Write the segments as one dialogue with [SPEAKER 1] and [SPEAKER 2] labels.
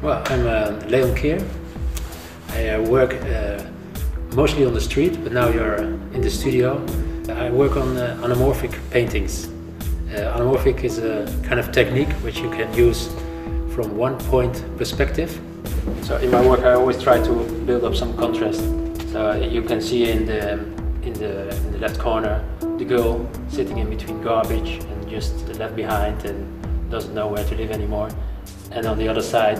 [SPEAKER 1] Well, I'm uh, Leon Keer. I uh, work uh, mostly on the street, but now you're in the studio. I work on uh, anamorphic paintings. Uh, anamorphic is a kind of technique which you can use from one point perspective. So in my work, I always try to build up some contrast. So you can see in the in the in the left corner the girl sitting in between garbage and just left behind and doesn't know where to live anymore. And on the other side,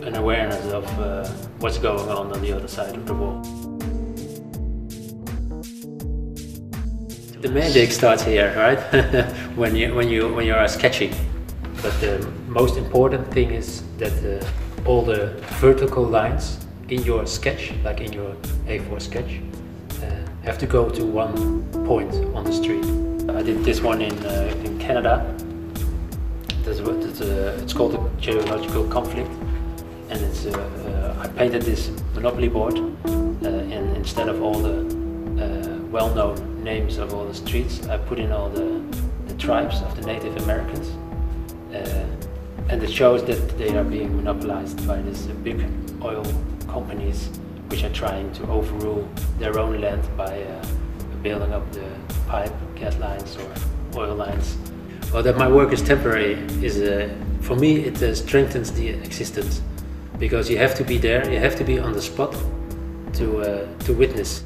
[SPEAKER 1] the unawareness of uh, what's going on on the other side of the wall. The magic starts here, right? when you when you when you are sketching. But the most important thing is that uh, all the vertical lines in your sketch, like in your A4 sketch, uh, have to go to one point on the street. I did this one in uh, in Canada. It's called a geological conflict, and it's uh, uh, I painted this monopoly board, uh, and instead of all the well-known names of all the streets, I put in all the, the tribes of the Native Americans, and it shows that they are being monopolized by these big oil companies, which are trying to overrule their own land by building up the pipe, gas lines, or oil lines. Well, that my work is temporary is, uh, for me, it uh, strengthens the existence because you have to be there, you have to be on the spot to uh, to witness.